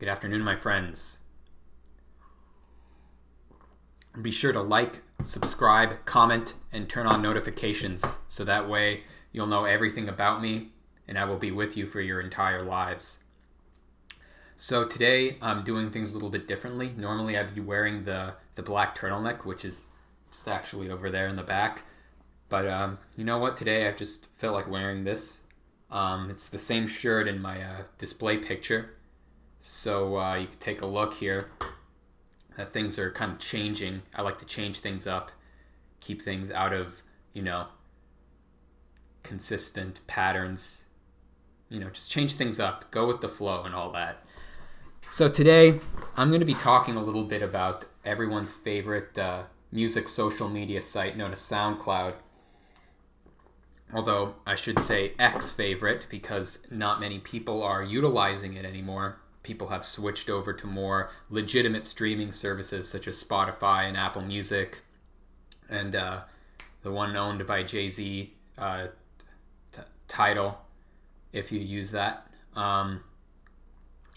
Good afternoon, my friends. Be sure to like, subscribe, comment, and turn on notifications so that way you'll know everything about me and I will be with you for your entire lives. So today I'm doing things a little bit differently. Normally I'd be wearing the, the black turtleneck, which is just actually over there in the back. But um, you know what? Today I just felt like wearing this. Um, it's the same shirt in my uh, display picture. So uh, you can take a look here that things are kind of changing. I like to change things up, keep things out of, you know, consistent patterns. You know, just change things up, go with the flow and all that. So today, I'm going to be talking a little bit about everyone's favorite uh, music social media site known as SoundCloud. Although I should say X favorite because not many people are utilizing it anymore people have switched over to more legitimate streaming services such as Spotify and Apple Music, and uh, the one owned by Jay Z, uh, t- Tidal, if you use that. Um,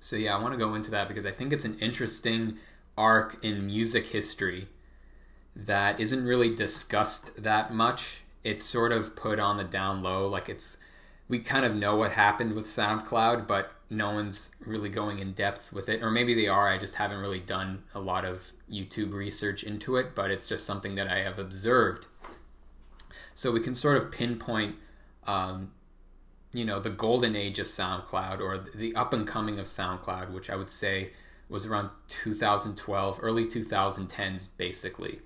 so yeah, I want to go into that because I think it's an interesting arc in music history that isn't really discussed that much. It's sort of put on the down low, like it's we kind of know what happened with SoundCloud, but no one's really going in depth with it. Or maybe they are, I just haven't really done a lot of YouTube research into it, but it's just something that I have observed. So we can sort of pinpoint, um, you know, the golden age of SoundCloud or the up and coming of SoundCloud, which I would say was around 2012, early 2010s, basically,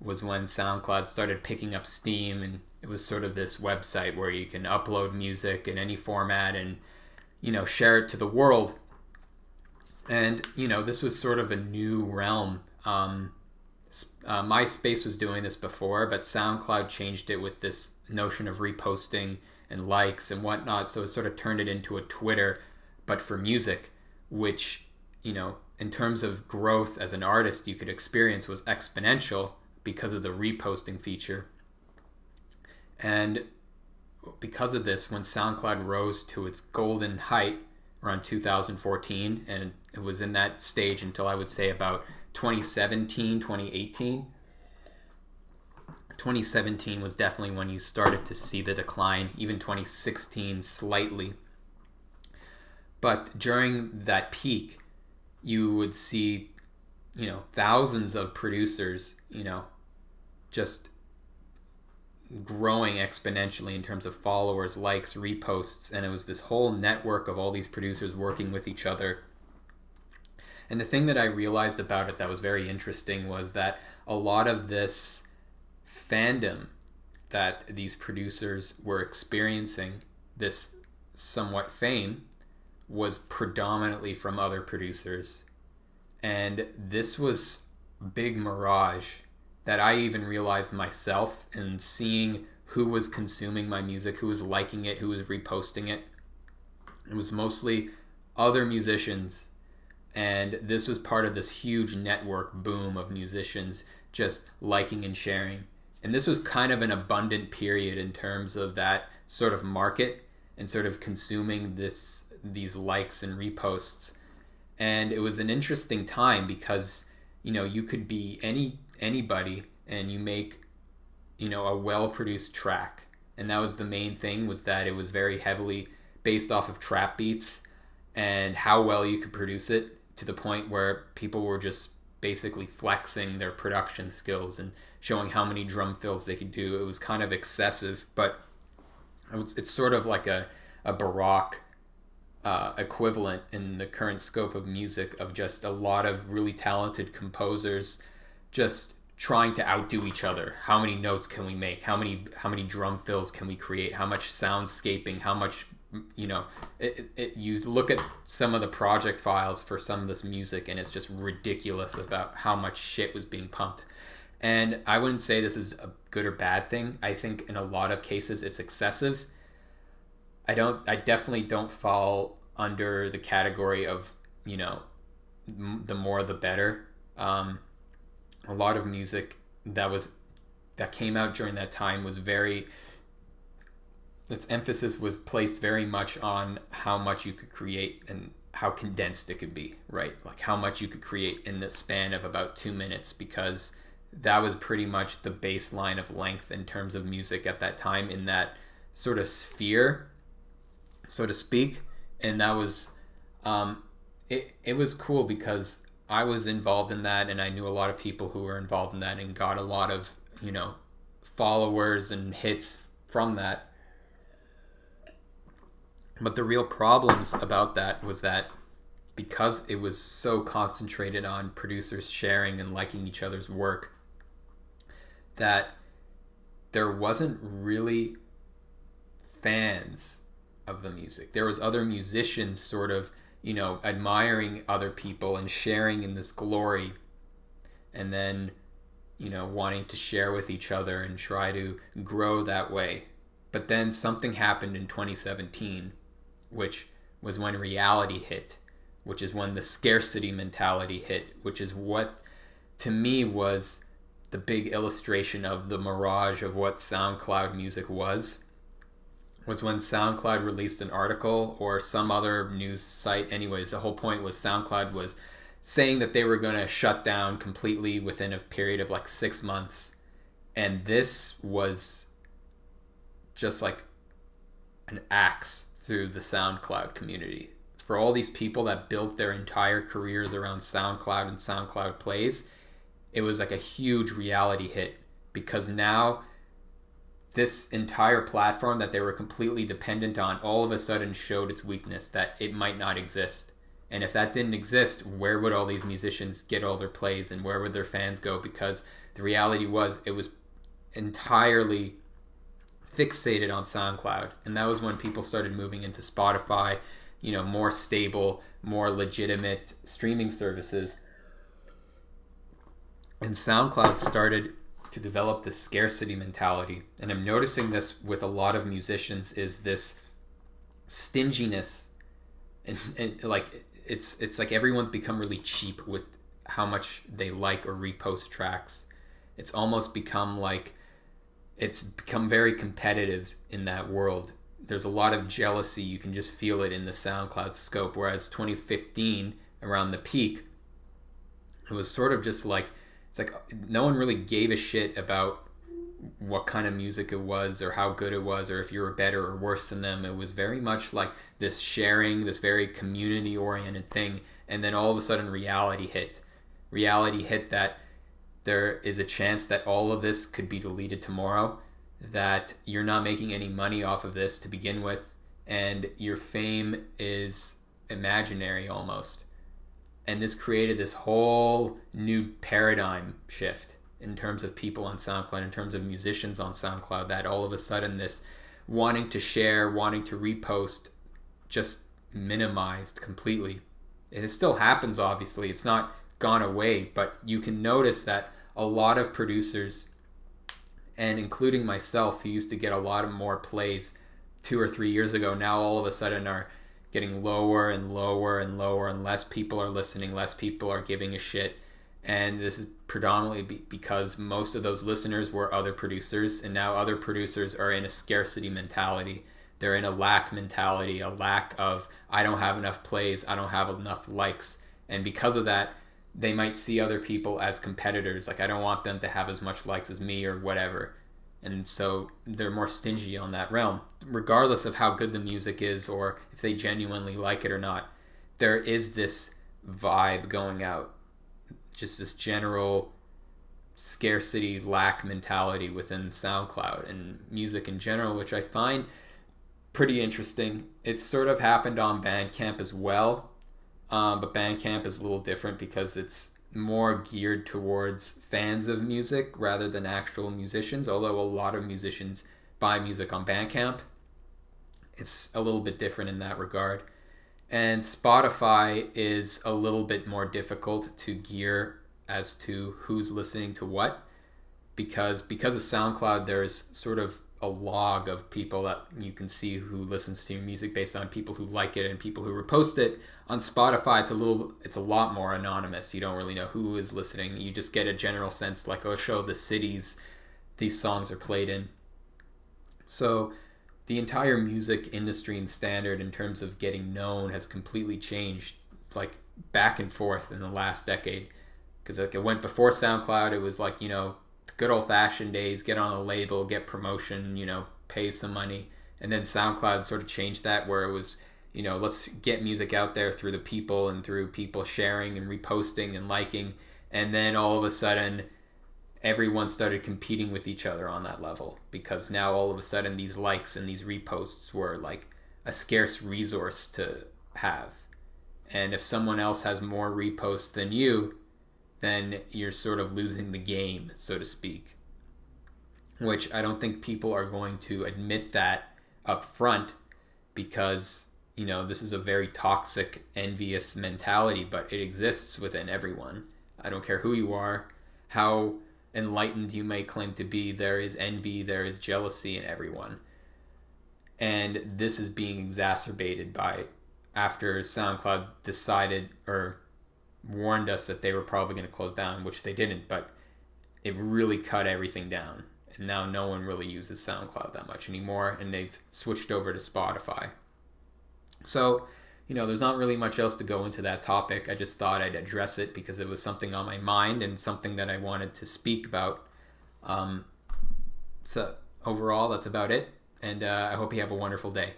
was when SoundCloud started picking up steam and it was sort of this website where you can upload music in any format and you know share it to the world. And you know this was sort of a new realm. Um, uh, myspace was doing this before but soundcloud changed it with this notion of reposting and likes and whatnot. So it sort of turned it into a twitter but for music which you know in terms of growth as an artist you could experience was exponential because of the reposting feature and because of this, when SoundCloud rose to its golden height around 2014, and it was in that stage until I would say about 2017, 2018. 2017 was definitely when you started to see the decline, even 2016 slightly. But during that peak, you would see, you know, thousands of producers, you know, just growing exponentially in terms of followers, likes, reposts, and it was this whole network of all these producers working with each other. And the thing that I realized about it that was very interesting was that a lot of this fandom that these producers were experiencing, this somewhat fame, was predominantly from other producers. And this was big mirage that I even realized myself and seeing who was consuming my music, who was liking it, who was reposting it. It was mostly other musicians. And this was part of this huge network boom of musicians just liking and sharing. And this was kind of an abundant period in terms of that sort of market and sort of consuming this these likes and reposts. And it was an interesting time because, you know, you could be any anybody and you make you know a well produced track. And that was the main thing was that it was very heavily based off of trap beats and how well you could produce it to the point where people were just basically flexing their production skills and showing how many drum fills they could do. It was kind of excessive but it's sort of like a, a baroque uh, equivalent in the current scope of music of just a lot of really talented composers just trying to outdo each other. How many notes can we make? How many how many drum fills can we create? How much soundscaping? How much you know? It, it, you look at some of the project files for some of this music, and it's just ridiculous about how much shit was being pumped. And I wouldn't say this is a good or bad thing. I think in a lot of cases it's excessive. I don't. I definitely don't fall under the category of you know, the more the better. Um, a lot of music that was that came out during that time was very its emphasis was placed very much on how much you could create and how condensed it could be, right? Like how much you could create in the span of about two minutes because that was pretty much the baseline of length in terms of music at that time in that sort of sphere, so to speak. And that was, um, it, it was cool because I was involved in that and I knew a lot of people who were involved in that and got a lot of, you know, followers and hits from that. But the real problems about that was that because it was so concentrated on producers sharing and liking each other's work, that there wasn't really fans of the music. There was other musicians sort of, you know, admiring other people and sharing in this glory and then, you know, wanting to share with each other and try to grow that way. But then something happened in 2017, which was when reality hit, which is when the scarcity mentality hit, which is what to me was the big illustration of the mirage of what SoundCloud music was was when SoundCloud released an article or some other news site. Anyways the whole point was SoundCloud was saying that they were going to shut down completely within a period of like 6 months. And this was just like an axe through the SoundCloud community. For all these people that built their entire careers around SoundCloud and SoundCloud plays it was like a huge reality hit because now this entire platform that they were completely dependent on all of a sudden showed its weakness that it might not exist. And if that didn't exist, where would all these musicians get all their plays and where would their fans go? Because the reality was it was entirely fixated on SoundCloud. And that was when people started moving into Spotify, you know, more stable, more legitimate streaming services and SoundCloud started to develop this scarcity mentality. And I'm noticing this with a lot of musicians is this stinginess and, and like it's it's like everyone's become really cheap with how much they like or repost tracks. It's almost become like it's become very competitive in that world. There's a lot of jealousy. You can just feel it in the SoundCloud scope. Whereas 2015, around the peak, it was sort of just like it's like no one really gave a shit about what kind of music it was or how good it was or if you were better or worse than them. It was very much like this sharing, this very community oriented thing. And then all of a sudden, reality hit. Reality hit that there is a chance that all of this could be deleted tomorrow, that you're not making any money off of this to begin with, and your fame is imaginary almost and this created this whole new paradigm shift in terms of people on SoundCloud, in terms of musicians on SoundCloud, that all of a sudden this wanting to share, wanting to repost just minimized completely. And it still happens, obviously. It's not gone away, but you can notice that a lot of producers, and including myself, who used to get a lot of more plays two or three years ago, now all of a sudden are getting lower and lower and lower, and less people are listening, less people are giving a shit. And this is predominantly because most of those listeners were other producers, and now other producers are in a scarcity mentality. They're in a lack mentality, a lack of, I don't have enough plays, I don't have enough likes. And because of that, they might see other people as competitors. Like, I don't want them to have as much likes as me or whatever and so they're more stingy on that realm. Regardless of how good the music is or if they genuinely like it or not there is this vibe going out. Just this general scarcity lack mentality within SoundCloud and music in general which I find pretty interesting. It's sort of happened on Bandcamp as well um, but Bandcamp is a little different because it's more geared towards fans of music rather than actual musicians, although a lot of musicians buy music on Bandcamp. It's a little bit different in that regard. And Spotify is a little bit more difficult to gear as to who's listening to what because because of SoundCloud there's sort of a log of people that you can see who listens to your music based on people who like it and people who repost it. On spotify it's a little it's a lot more anonymous. You don't really know who is listening. You just get a general sense like a show the cities these songs are played in. So the entire music industry and standard in terms of getting known has completely changed, like back and forth in the last decade. Because like it went before SoundCloud, it was like you know good old fashioned days, get on a label, get promotion, you know, pay some money, and then SoundCloud sort of changed that where it was you know let's get music out there through the people and through people sharing and reposting and liking, and then all of a sudden everyone started competing with each other on that level because now all of a sudden these likes and these reposts were like a scarce resource to have. And if someone else has more reposts than you, then you're sort of losing the game, so to speak. Which I don't think people are going to admit that up front because, you know, this is a very toxic, envious mentality, but it exists within everyone. I don't care who you are, how enlightened you may claim to be, there is envy, there is jealousy in everyone. And this is being exacerbated by after SoundCloud decided or warned us that they were probably going to close down, which they didn't, but it really cut everything down. And now no one really uses SoundCloud that much anymore, and they've switched over to Spotify. So, you know, there's not really much else to go into that topic. I just thought I'd address it because it was something on my mind and something that I wanted to speak about. Um, so, overall, that's about it. And uh, I hope you have a wonderful day.